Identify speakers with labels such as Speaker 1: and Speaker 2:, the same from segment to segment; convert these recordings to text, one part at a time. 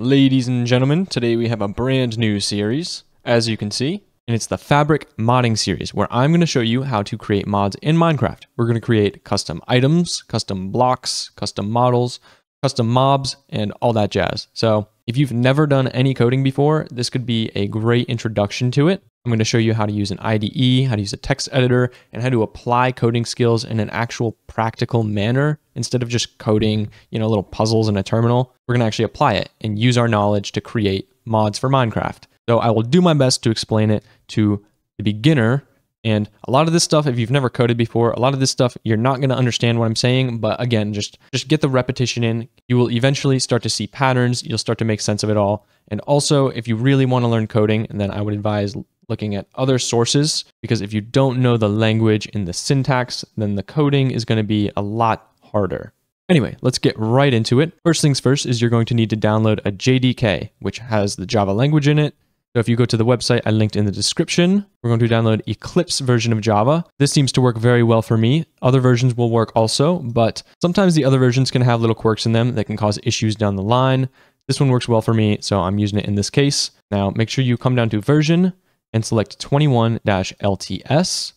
Speaker 1: Ladies and gentlemen, today we have a brand new series, as you can see, and it's the Fabric Modding series, where I'm going to show you how to create mods in Minecraft. We're going to create custom items, custom blocks, custom models, custom mobs, and all that jazz. So if you've never done any coding before, this could be a great introduction to it. I'm going to show you how to use an IDE, how to use a text editor, and how to apply coding skills in an actual practical manner instead of just coding, you know, little puzzles in a terminal. We're going to actually apply it and use our knowledge to create mods for Minecraft. So I will do my best to explain it to the beginner and a lot of this stuff, if you've never coded before, a lot of this stuff you're not going to understand what I'm saying. But again, just just get the repetition in. You will eventually start to see patterns. You'll start to make sense of it all. And also, if you really want to learn coding, then I would advise looking at other sources because if you don't know the language and the syntax, then the coding is going to be a lot harder. Anyway, let's get right into it. First things first is you're going to need to download a JDK, which has the Java language in it. So if you go to the website I linked in the description, we're going to download Eclipse version of Java. This seems to work very well for me. Other versions will work also, but sometimes the other versions can have little quirks in them that can cause issues down the line. This one works well for me, so I'm using it in this case. Now, make sure you come down to version and select 21-LTS,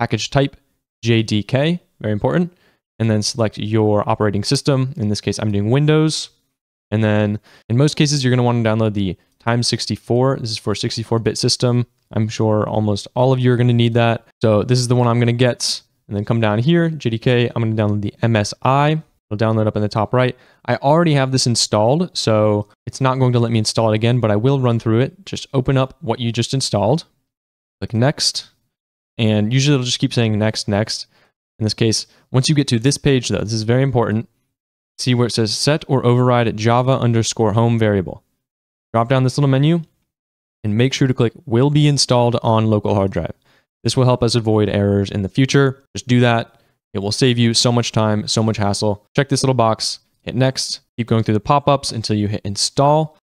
Speaker 1: package type JDK, very important, and then select your operating system. In this case, I'm doing Windows. And then in most cases, you're going to want to download the times 64. This is for a 64-bit system. I'm sure almost all of you are going to need that. So this is the one I'm going to get. And then come down here, JDK, I'm going to download the MSI. It'll download up in the top right. I already have this installed, so it's not going to let me install it again, but I will run through it. Just open up what you just installed, click next, and usually it'll just keep saying next, next. In this case, once you get to this page though, this is very important, see where it says set or override java underscore home variable drop down this little menu and make sure to click will be installed on local hard drive. This will help us avoid errors in the future. Just do that. It will save you so much time, so much hassle. Check this little box, hit next, keep going through the pop-ups until you hit install,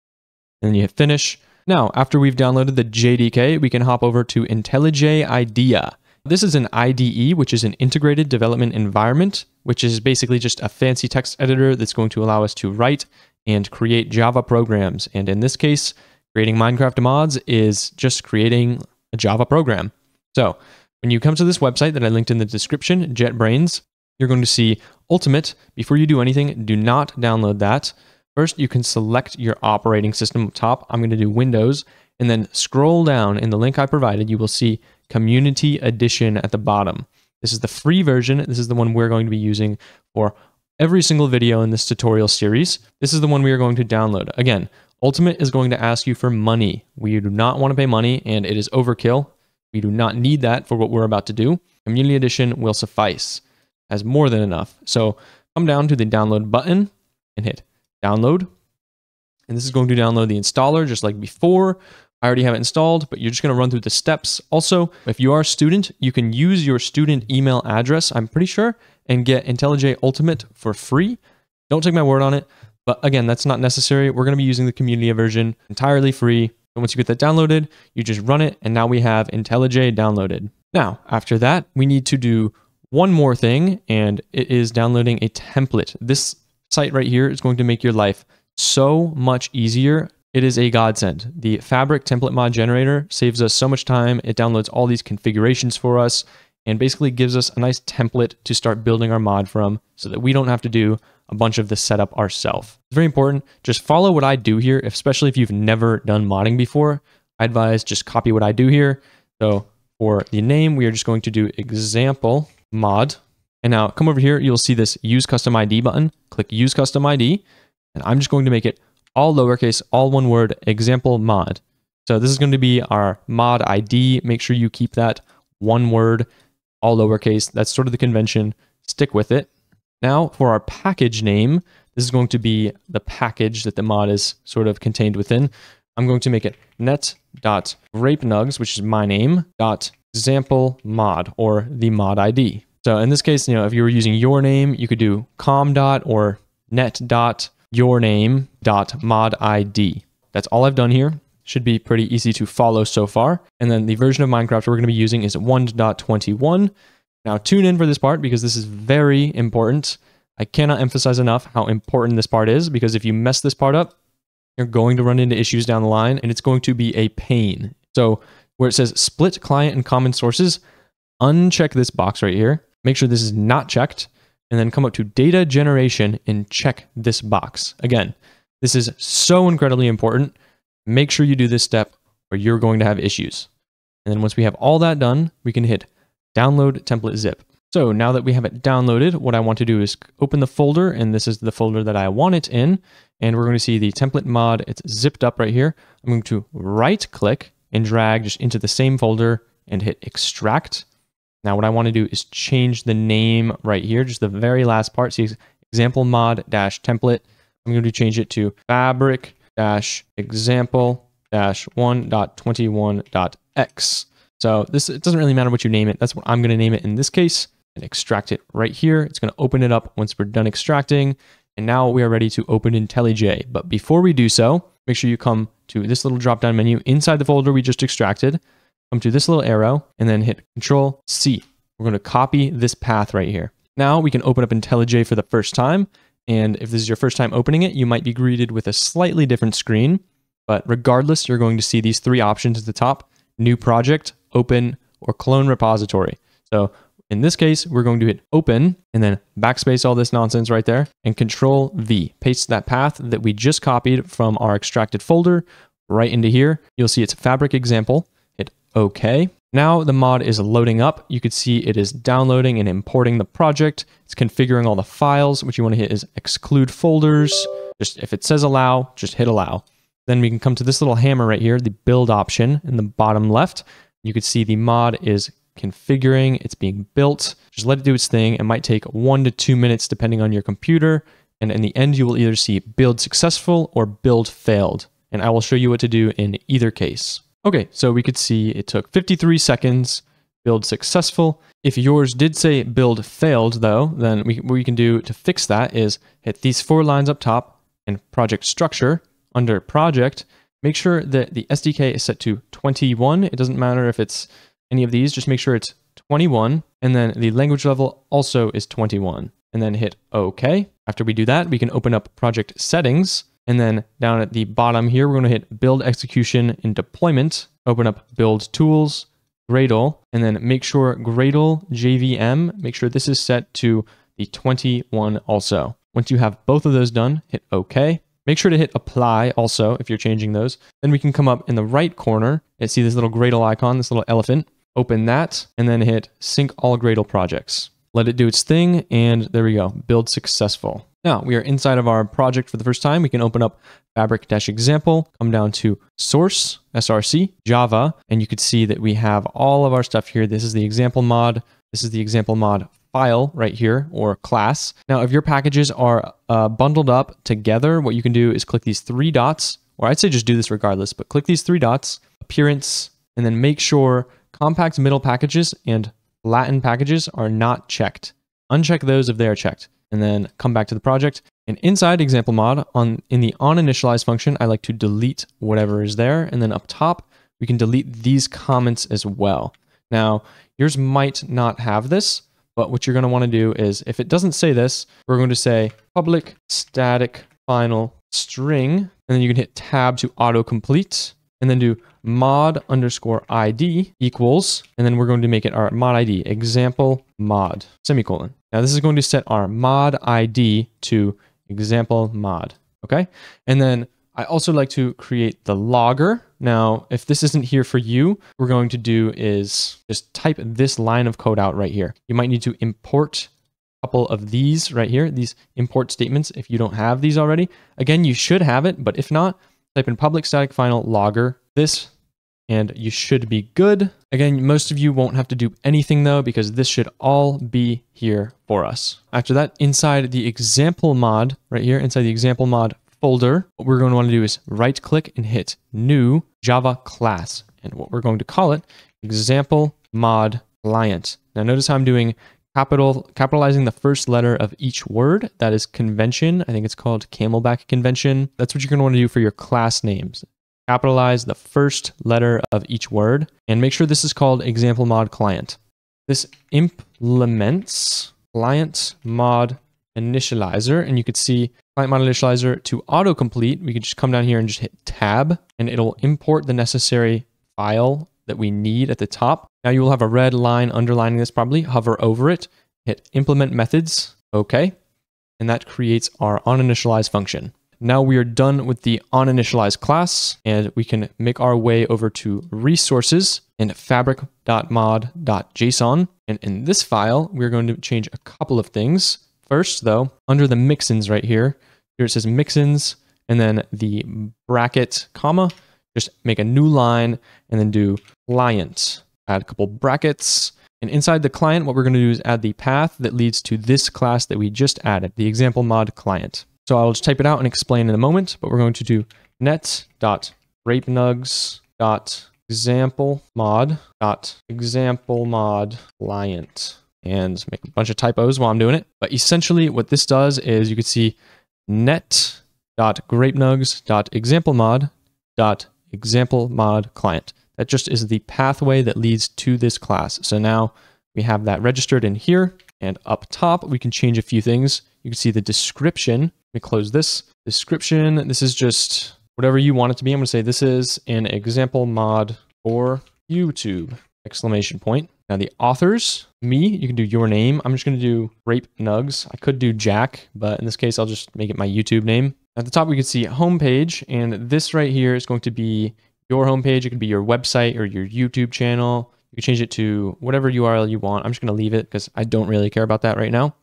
Speaker 1: and then you hit finish. Now, after we've downloaded the JDK, we can hop over to IntelliJ IDEA. This is an IDE, which is an integrated development environment, which is basically just a fancy text editor that's going to allow us to write and create Java programs. And in this case, creating Minecraft mods is just creating a Java program. So when you come to this website that I linked in the description, JetBrains, you're going to see Ultimate. Before you do anything, do not download that. First, you can select your operating system up top. I'm going to do Windows, and then scroll down in the link I provided. You will see Community Edition at the bottom. This is the free version. This is the one we're going to be using for every single video in this tutorial series. This is the one we are going to download. Again, Ultimate is going to ask you for money. We do not want to pay money and it is overkill. We do not need that for what we're about to do. Community Edition will suffice as more than enough. So come down to the download button and hit download. And this is going to download the installer just like before. I already have it installed, but you're just going to run through the steps. Also, if you are a student, you can use your student email address, I'm pretty sure, and get IntelliJ Ultimate for free. Don't take my word on it, but again, that's not necessary. We're going to be using the community version entirely free. And once you get that downloaded, you just run it, and now we have IntelliJ downloaded. Now, after that, we need to do one more thing, and it is downloading a template. This site right here is going to make your life so much easier it is a godsend. The Fabric template mod generator saves us so much time. It downloads all these configurations for us and basically gives us a nice template to start building our mod from so that we don't have to do a bunch of the setup ourselves. It's very important. Just follow what I do here, especially if you've never done modding before. I advise just copy what I do here. So for the name, we are just going to do example mod. And now come over here, you'll see this use custom ID button. Click use custom ID. And I'm just going to make it all lowercase, all one word, example mod. So this is going to be our mod ID. Make sure you keep that one word, all lowercase. That's sort of the convention. Stick with it. Now for our package name, this is going to be the package that the mod is sort of contained within. I'm going to make it net.grapenugs, which is my name, dot example mod or the mod ID. So in this case, you know, if you were using your name, you could do com dot or net dot your name dot mod ID. That's all I've done here. Should be pretty easy to follow so far. And then the version of Minecraft we're going to be using is 1.21. Now tune in for this part because this is very important. I cannot emphasize enough how important this part is because if you mess this part up, you're going to run into issues down the line and it's going to be a pain. So where it says split client and common sources, uncheck this box right here. Make sure this is not checked and then come up to data generation and check this box. Again, this is so incredibly important. Make sure you do this step or you're going to have issues. And then once we have all that done, we can hit download template zip. So now that we have it downloaded, what I want to do is open the folder, and this is the folder that I want it in. And we're going to see the template mod. It's zipped up right here. I'm going to right click and drag just into the same folder and hit extract. Now what I want to do is change the name right here, just the very last part. See example mod dash template. I'm going to change it to fabric dash example dash one dot twenty one dot x. So this it doesn't really matter what you name it. That's what I'm going to name it in this case and extract it right here. It's going to open it up once we're done extracting. And now we are ready to open IntelliJ. But before we do so, make sure you come to this little drop down menu inside the folder we just extracted. Come to this little arrow and then hit Control C. We're going to copy this path right here. Now we can open up IntelliJ for the first time. And if this is your first time opening it, you might be greeted with a slightly different screen. But regardless, you're going to see these three options at the top, new project, open, or clone repository. So in this case, we're going to hit open and then backspace all this nonsense right there and control V. Paste that path that we just copied from our extracted folder right into here. You'll see it's a fabric example. Hit OK. Now the mod is loading up. You can see it is downloading and importing the project. It's configuring all the files. What you want to hit is exclude folders. Just if it says allow, just hit allow. Then we can come to this little hammer right here, the build option in the bottom left. You can see the mod is configuring, it's being built. Just let it do its thing. It might take one to two minutes depending on your computer. And in the end, you will either see build successful or build failed. And I will show you what to do in either case. Okay, so we could see it took 53 seconds, build successful. If yours did say build failed though, then we, what we can do to fix that is hit these four lines up top and project structure under project, make sure that the SDK is set to 21. It doesn't matter if it's any of these, just make sure it's 21. And then the language level also is 21. And then hit OK. After we do that, we can open up project settings. And then down at the bottom here, we're going to hit build execution and deployment, open up build tools, Gradle, and then make sure Gradle JVM, make sure this is set to the 21 also. Once you have both of those done, hit OK. Make sure to hit apply also if you're changing those. Then we can come up in the right corner and see this little Gradle icon, this little elephant open that, and then hit sync all Gradle projects. Let it do its thing, and there we go, build successful. Now we are inside of our project for the first time. We can open up fabric-example, come down to source, src, Java, and you could see that we have all of our stuff here. This is the example mod. This is the example mod file right here or class. Now, if your packages are uh, bundled up together, what you can do is click these three dots, or I'd say just do this regardless, but click these three dots, appearance, and then make sure Compact middle packages and Flatten packages are not checked. Uncheck those if they are checked, and then come back to the project. And inside example mod, on in the onInitialize function, I like to delete whatever is there. And then up top, we can delete these comments as well. Now, yours might not have this, but what you're going to want to do is, if it doesn't say this, we're going to say public static final string, and then you can hit tab to autocomplete, and then do mod underscore ID equals, and then we're going to make it our mod ID, example mod, semicolon. Now this is going to set our mod ID to example mod, okay? And then I also like to create the logger. Now, if this isn't here for you, we're going to do is just type this line of code out right here. You might need to import a couple of these right here, these import statements if you don't have these already. Again, you should have it, but if not, type in public static final logger this and you should be good. Again, most of you won't have to do anything though, because this should all be here for us. After that, inside the example mod right here, inside the example mod folder, what we're going to want to do is right click and hit new Java class. And what we're going to call it, example mod client. Now notice how I'm doing capital capitalizing the first letter of each word. That is convention. I think it's called camelback convention. That's what you're going to want to do for your class names capitalize the first letter of each word, and make sure this is called example mod client. This implements client mod initializer, and you could see client mod initializer to autocomplete, we can just come down here and just hit tab and it'll import the necessary file that we need at the top. Now you will have a red line underlining this probably, hover over it, hit implement methods, okay. And that creates our oninitialize function. Now we are done with the uninitialized class and we can make our way over to resources in fabric.mod.json. And in this file, we're going to change a couple of things. First though, under the mixins right here, here it says mixins and then the bracket comma, just make a new line and then do client. Add a couple brackets. And inside the client, what we're going to do is add the path that leads to this class that we just added, the example mod client. So I'll just type it out and explain in a moment, but we're going to do net.grapenugs.example mod client and make a bunch of typos while I'm doing it. But essentially what this does is you can see net.grapenugs.example mod dot example mod client. That just is the pathway that leads to this class. So now we have that registered in here and up top, we can change a few things. You can see the description Let me close this. Description, this is just whatever you want it to be. I'm going to say this is an example mod for YouTube, exclamation point. Now the authors, me, you can do your name. I'm just going to do Rape Nugs. I could do Jack, but in this case, I'll just make it my YouTube name. At the top, we can see homepage, and this right here is going to be your homepage. It could be your website or your YouTube channel. You can change it to whatever URL you want. I'm just going to leave it because I don't really care about that right now.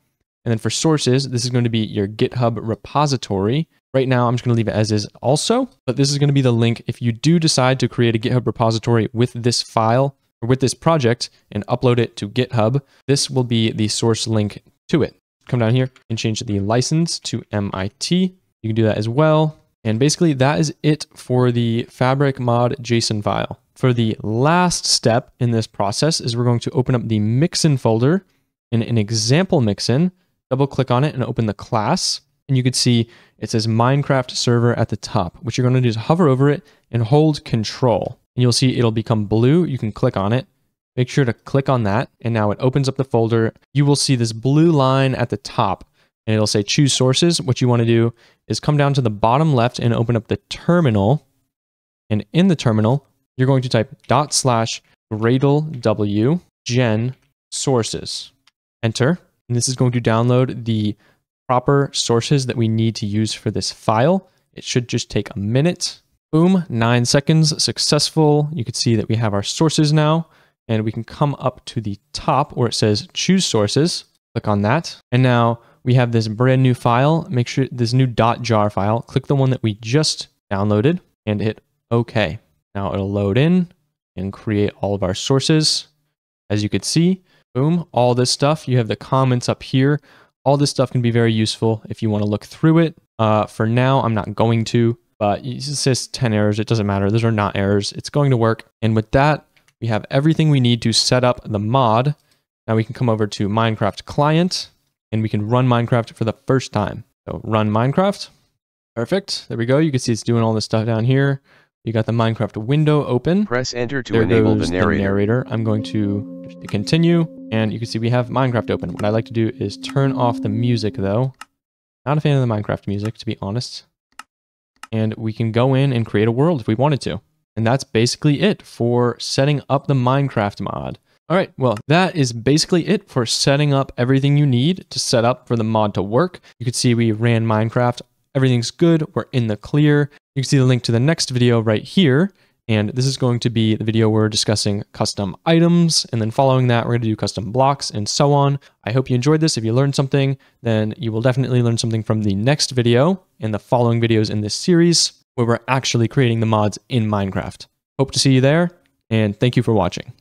Speaker 1: And then for sources, this is going to be your GitHub repository. Right now, I'm just going to leave it as is also, but this is going to be the link if you do decide to create a GitHub repository with this file or with this project and upload it to GitHub. This will be the source link to it. Come down here and change the license to MIT. You can do that as well. And basically that is it for the fabric mod JSON file. For the last step in this process is we're going to open up the mixin folder in an example mixin double click on it and open the class. And you can see it says Minecraft server at the top. What you're going to do is hover over it and hold control. And you'll see it'll become blue. You can click on it. Make sure to click on that. And now it opens up the folder. You will see this blue line at the top and it'll say choose sources. What you want to do is come down to the bottom left and open up the terminal. And in the terminal, you're going to type dot slash gradle w gen sources. Enter. And this is going to download the proper sources that we need to use for this file. It should just take a minute. Boom, nine seconds, successful. You can see that we have our sources now, and we can come up to the top where it says choose sources. Click on that. And now we have this brand new file. Make sure this new .jar file, click the one that we just downloaded and hit OK. Now it'll load in and create all of our sources. As you can see, Boom, all this stuff. You have the comments up here. All this stuff can be very useful if you want to look through it. Uh, for now, I'm not going to, but it says 10 errors. It doesn't matter. Those are not errors. It's going to work. And with that, we have everything we need to set up the mod. Now we can come over to Minecraft client and we can run Minecraft for the first time. So run Minecraft. Perfect. There we go. You can see it's doing all this stuff down here. You got the Minecraft window open.
Speaker 2: Press enter to
Speaker 1: there
Speaker 2: enable the narrator.
Speaker 1: the narrator. I'm going to continue, and you can see we have Minecraft open. What I like to do is turn off the music, though. Not a fan of the Minecraft music, to be honest. And we can go in and create a world if we wanted to. And that's basically it for setting up the Minecraft mod. All right, well, that is basically it for setting up everything you need to set up for the mod to work. You can see we ran Minecraft. Everything's good. We're in the clear. You can see the link to the next video right here. And this is going to be the video where we're discussing custom items. And then following that, we're going to do custom blocks and so on. I hope you enjoyed this. If you learned something, then you will definitely learn something from the next video and the following videos in this series where we're actually creating the mods in Minecraft. Hope to see you there, and thank you for watching.